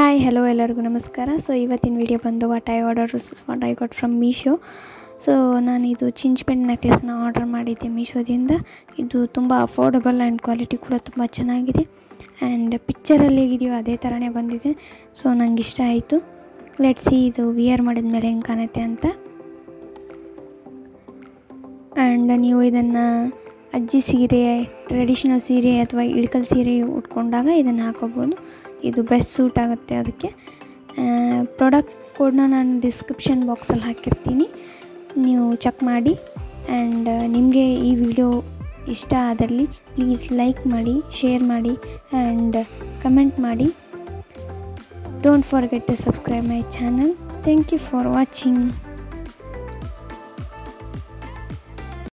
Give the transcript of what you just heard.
Hi hello ಎಲ್ಲರಿಗೂ ನಮಸ್ಕಾರ. So ಇವತ್ತಿನ ವಿಡಿಯೋ ಬಂದು what I order what I got from Meesho so ನಾನು ಇದು ಚಿಂಚ್ಪೆಂಟ್ ನೆಕ್ಲೆಸ್ನ ಆರ್ಡರ್ ಮಾಡಿದ್ದೆ ಮೀಶೋದಿಂದ ಇದು ತುಂಬ ಅಫೋರ್ಡಬಲ್ ಆ್ಯಂಡ್ ಕ್ವಾಲಿಟಿ ಕೂಡ ತುಂಬ ಚೆನ್ನಾಗಿದೆ. ಆ್ಯಂಡ್ ಪಿಕ್ಚರಲ್ಲಿ ಹೇಗಿದೆಯೋ ಅದೇ ಥರನೇ ಬಂದಿದೆ. ಸೊ ನಂಗೆ ಇಷ್ಟ ಆಯಿತು. ಲೆಟ್ಸಿ ಇದು ವಿಯರ್ ಮಾಡಿದ ಮೇಲೆ ಹೆಂಗೆ ಕಾಣುತ್ತೆ ಅಂತ. ಆ್ಯಂಡ್ ನೀವು ಇದನ್ನು ಅಜ್ಜಿ ಸೀರೆ ಟ್ರೆಡಿಷ್ನಲ್ ಸೀರೆ ಅಥವಾ ಇಳಕಲ್ ಸೀರೆ ಉಟ್ಕೊಂಡಾಗ ಇದನ್ನು ಹಾಕೋಬೋದು. ಇದು ಬೆಸ್ಟ್ ಸೂಟ್ ಆಗುತ್ತೆ ಅದಕ್ಕೆ. ಪ್ರಾಡಕ್ಟ್ ಕೋಡ್ನ ನಾನು ಡಿಸ್ಕ್ರಿಪ್ಷನ್ ಬಾಕ್ಸಲ್ಲಿ ಹಾಕಿರ್ತೀನಿ. ನೀವು ಚೆಕ್ ಮಾಡಿ ಆ್ಯಂಡ್ ನಿಮಗೆ ಈ ವಿಡಿಯೋ ಇಷ್ಟ ಆದಲ್ಲಿ ಪ್ಲೀಸ್ ಲೈಕ್ ಮಾಡಿ ಶೇರ್ ಮಾಡಿ ಆ್ಯಂಡ್ ಕಮೆಂಟ್ ಮಾಡಿ. Don't forget to subscribe my channel thank you for watching